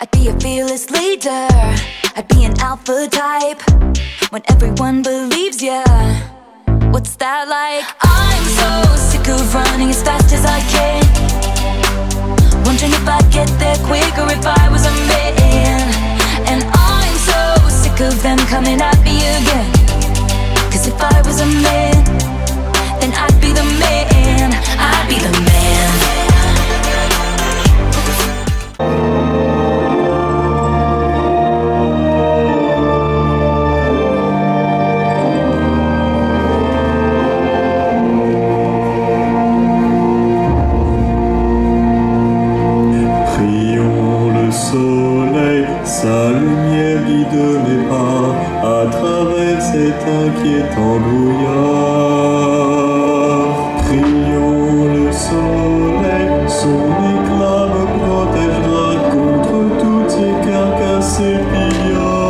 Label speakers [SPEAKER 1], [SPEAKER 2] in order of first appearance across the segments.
[SPEAKER 1] I'd be a fearless leader. I'd be an alpha type. When everyone believes ya. What's that like? I'm so sick of running as fast as I can. Wondering if I'd get there quicker if I was a man. And I'm so sick of them coming at me again. Cause if I was a man,
[SPEAKER 2] guérit de mes pas à travers cet inquiétant brouillard. Prions le soleil, son éclat me protégera contre toutes ces carcasses et pillards.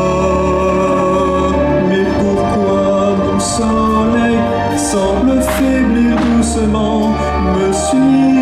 [SPEAKER 2] Mais pourquoi mon soleil semble faiblir doucement, me suit